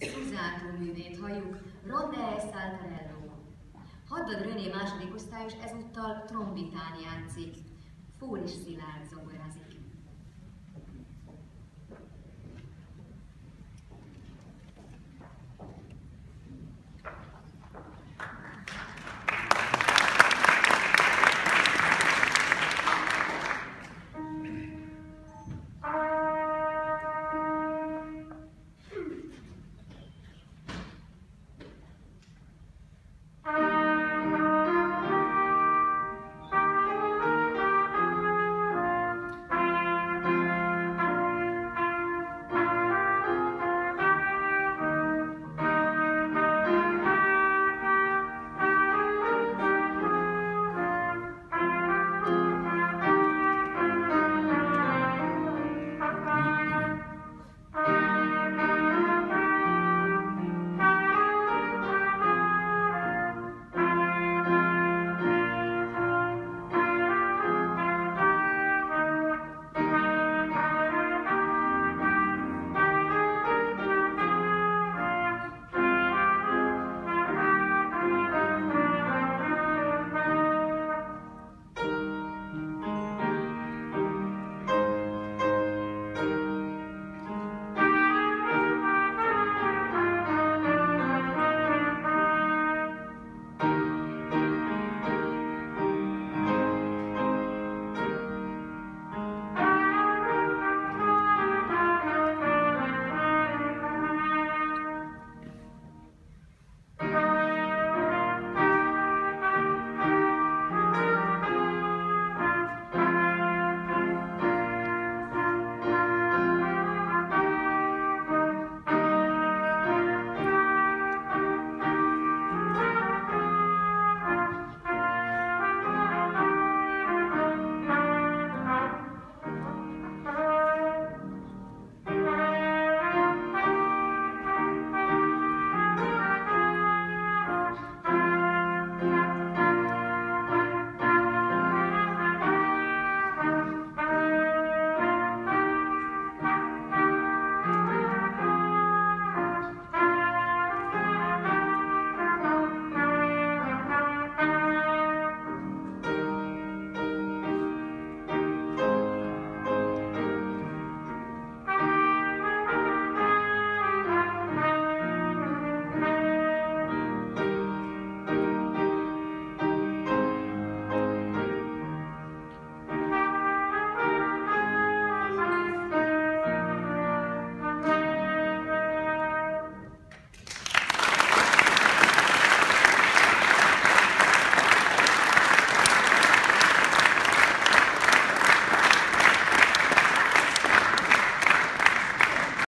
Szuzátó művét halljuk, Ronde Saltarello. Haddad René második osztályos ezúttal trombitán játszik. Fóris Szilárd zongorázik.